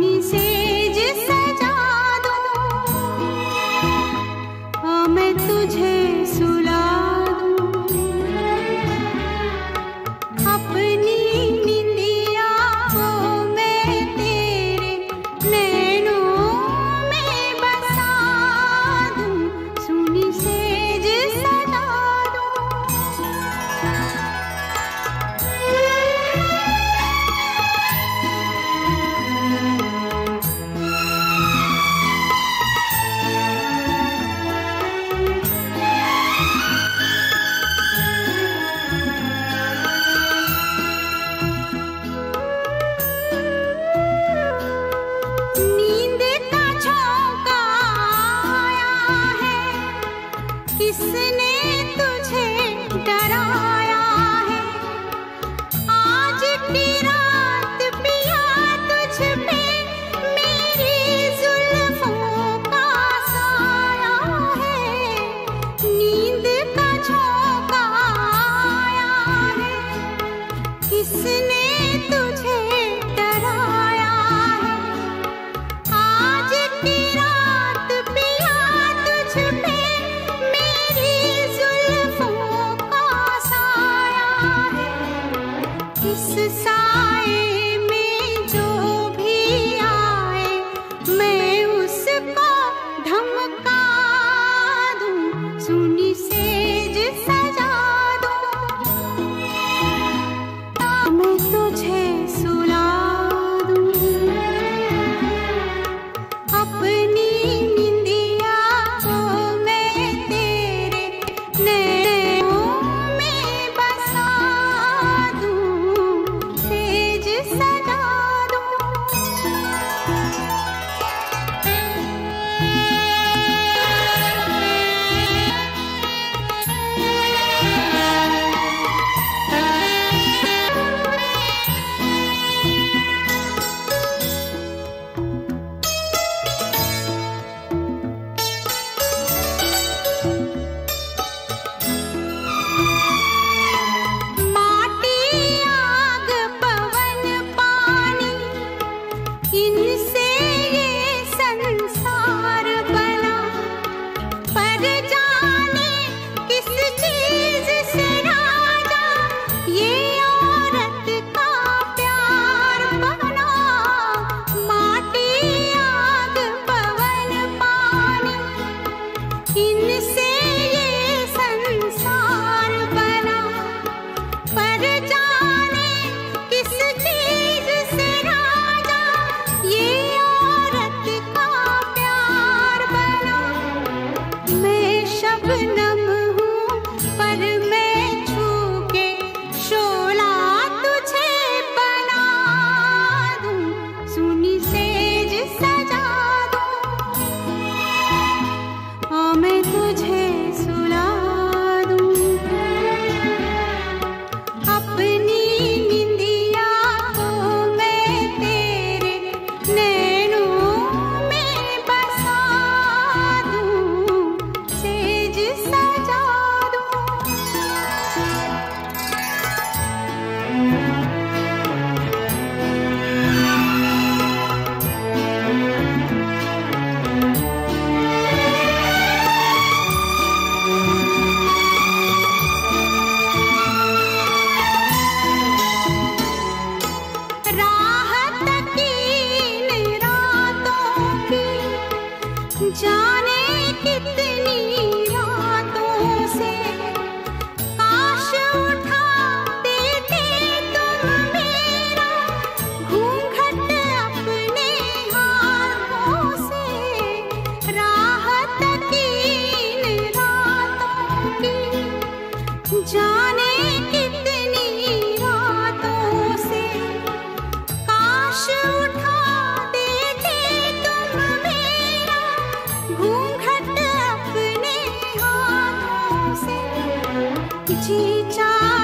你心 কিছু চা